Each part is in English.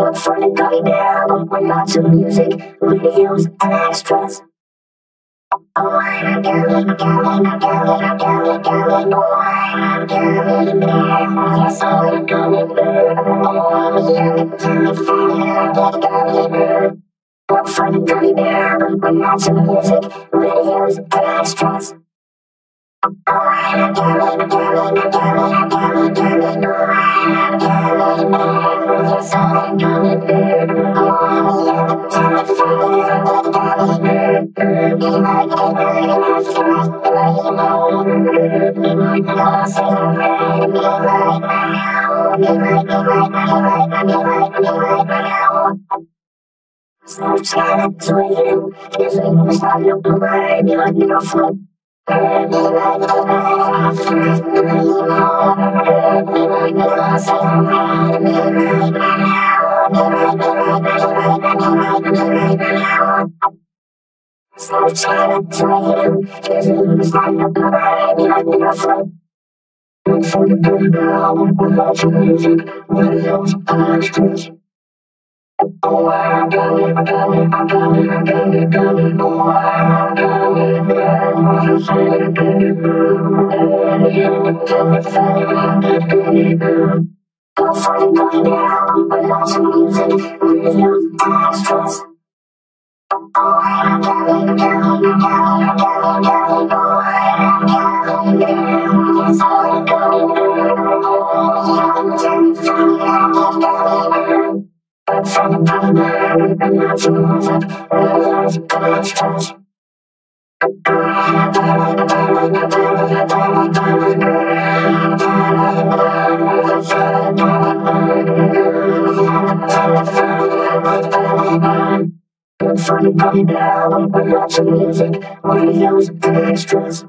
Look for the gummy bear album with lots of music, videos, and extras. Oh, I'm a gummy, gummy, gummy, gummy, gummy boy. I'm gummy bear. Yes, I'm a gummy bear. Oh, I'm a yummy, yummy, get gummy bear. Look for the gummy bear album with lots of music, videos, and extras. Oh. Oh, you you. Snapchat, you to. Snapchat, Twitter, Disney, start your blur, be like your flip. Look for the Gummy Bear album with lots of music, videos, and extras. Oh, gummy, gummy, gummy, gummy, gummy gummy gummy. Oh, gummy. Look for the Gummy Bear with lots of music, videos, and extras. Oh, I'm gummy, gummy, gummy, gummy, gummy boy. I'm gummy bear. Yes, I'm a gummy bear. Oh, I'm I get gummy bear. The Gummy Bear album with lots of music, videos, and extras.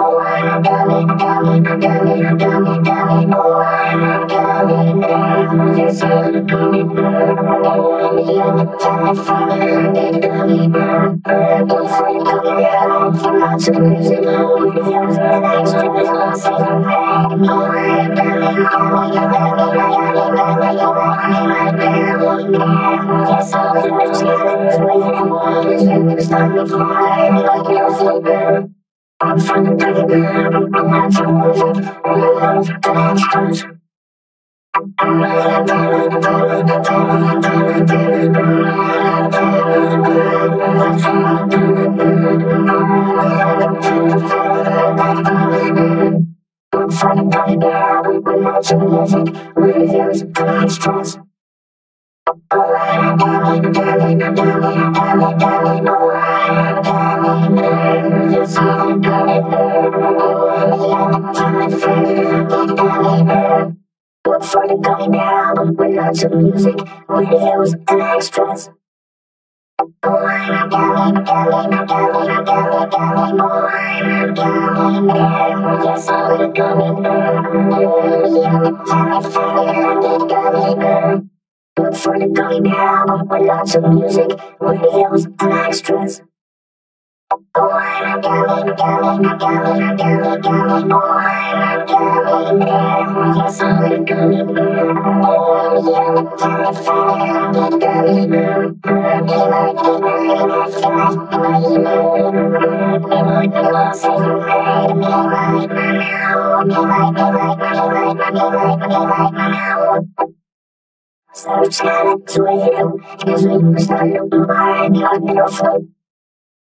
Oh, I'm a gummy, gummy, gummy, gummy, gummy bear. I'm a gummy bear. Yes, I'm a gummy bear. I'm a yummy, funny, I get gummy bear. Look for the Gummy Bear album with lots of music, videos, and extras. I'm a gummy, gummy, gummy, gummy, gummy boy. I'm a gummy bear. Yes, I'm a gummy bear. I'm a yummy, yummy, funny, I get gummy bear. Look for the Gummy Bear album with lots of music, videos, and extras. Say I'm ready to be like gummy, gummy boy. I'm a gummy bear. Yes, I'm a gummy bear. Start to fly like your flipper. I'm the Gummy Bear album with lots of music, videos, and extras. I'm a gummy, gummy, gummy, gummy, gummy bear. I'm a gummy bear. Yes, I'm a gummy for the Bear album with lots of music, videos, and extras. Oh, I'm. Yes. Oh, I'm funny, I get gummy bear. Look for the with lots of music, videos, and extras. Oh, I'm a gummy, gummy, gummy, gummy, gummy boy. I'm a gummy bear. Yes, I'm a gummy. Oh, I'm a gummy bear. Be like, be like, after I you know. Be like, be lost I'm ready to be like my now. Be like, be like, be like, be like, be like my now. Snapchat, Twitter, Disney, start your blur, be like your flip.